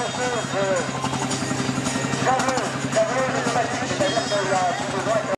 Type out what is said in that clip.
Oh, oh, oh, oh.